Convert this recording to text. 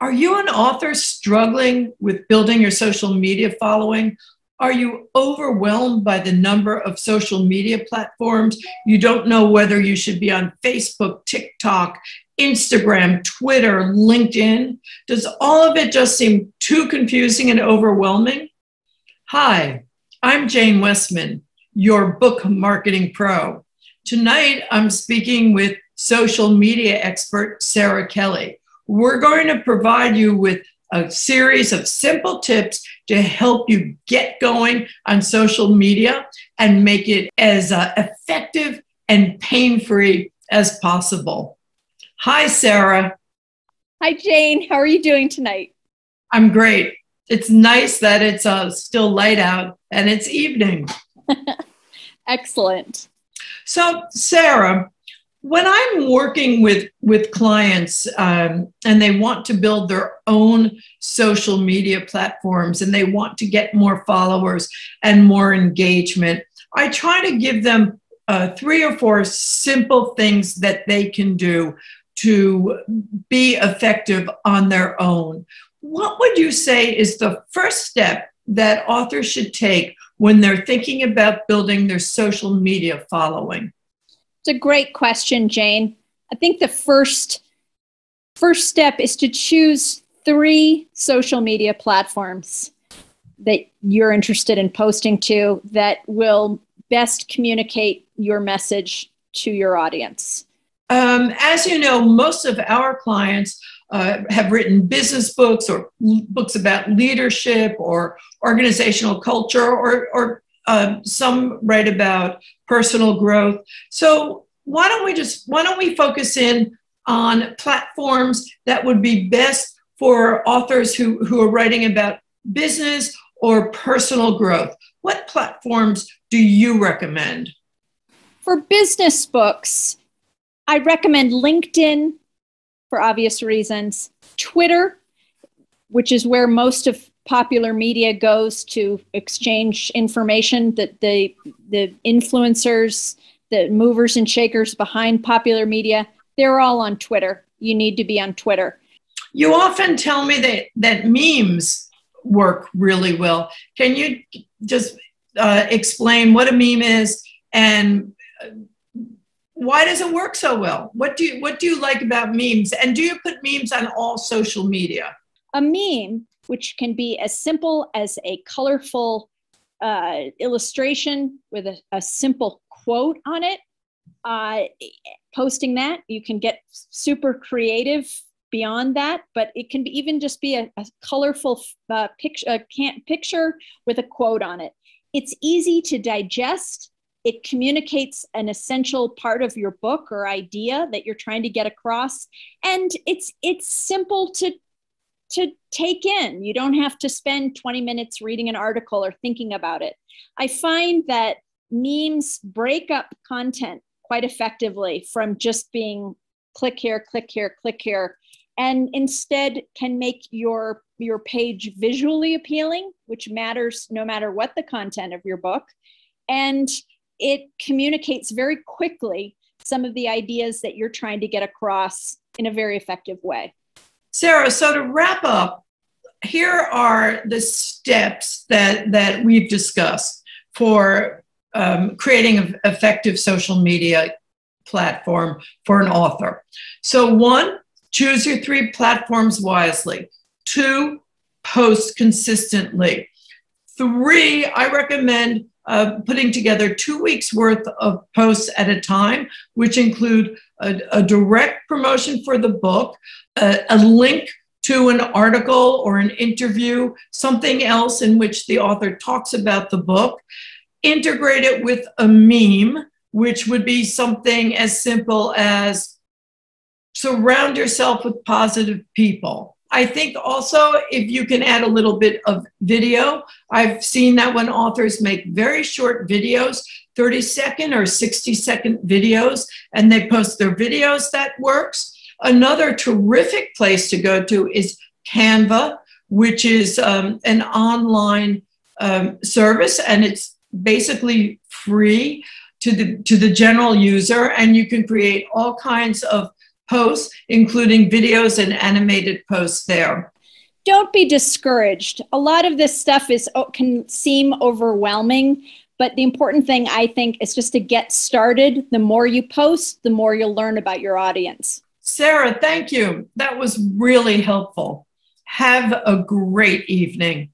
Are you an author struggling with building your social media following? Are you overwhelmed by the number of social media platforms? You don't know whether you should be on Facebook, TikTok, Instagram, Twitter, LinkedIn? Does all of it just seem too confusing and overwhelming? Hi, I'm Jane Wesman, your book marketing pro. Tonight, I'm speaking with social media expert Sarah Kelley. We're going to provide you with a series of simple tips to help you get going on social media and make it as uh, effective and pain free as possible. Hi, Sarah. Hi, Jane. How are you doing tonight? I'm great. It's nice that it's uh, still light out and it's evening. Excellent. So, Sarah, when I'm working with with clients um, and they want to build their own social media platforms and they want to get more followers and more engagement, I try to give them uh, three or four simple things that they can do to be effective on their own. What would you say is the first step that authors should take when they're thinking about building their social media following? It's a great question, Jane. I think the first first step is to choose three social media platforms that you're interested in posting to that will best communicate your message to your audience. Um, as you know, most of our clients uh, have written business books or books about leadership or organizational culture, or, or uh, some write about personal growth. So why don't we just why don't we focus in on platforms that would be best for authors who, who are writing about business or personal growth? What platforms do you recommend? For business books, I recommend LinkedIn for obvious reasons, Twitter, which is where most of popular media goes to exchange information that the the influencers, the movers and shakers behind popular media, they're all on Twitter. You need to be on Twitter. You often tell me that that memes work really well. Can you just uh, explain what a meme is and why does it work so well? What do you what do you like about memes? And do you put memes on all social media? A meme, which can be as simple as a colorful uh, illustration with a, a, simple quote on it, uh, posting that you can get super creative beyond that, but it can be even just be a, a colorful uh, picture, a picture with a quote on it. It's easy to digest. It communicates an essential part of your book or idea that you're trying to get across. And it's it's simple to to take in. You don't have to spend 20 minutes reading an article or thinking about it. I find that memes break up content quite effectively from just being click here click here click here and instead can make your your page visually appealing which matters no matter what the content of your book. And it communicates very quickly some of the ideas that you're trying to get across in a very effective way. Sarah, so to wrap up, here are the steps that, that we've discussed for um, creating an effective social media platform for an author. So, one, choose your three platforms wisely. Two, post consistently. Three, I recommend uh, putting together two weeks worth of posts at a time, which include a, a direct promotion for the book, a, a link to an article or an interview, something else in which the author talks about the book, integrate it with a meme, which would be something as simple as surround yourself with positive people. I think also if you can add a little bit of video, I've seen that when authors make very short videos, 30 second or 60 second videos, and they post their videos, that works. Another terrific place to go to is Canva, which is um, an online um, service, and it's basically free to the to the general user, and you can create all kinds of posts, including videos and animated posts there. Don't be discouraged. A lot of this stuff is oh, can seem overwhelming, but the important thing I think is just to get started. The more you post, the more you'll learn about your audience. Sarah, thank you. That was really helpful. Have a great evening.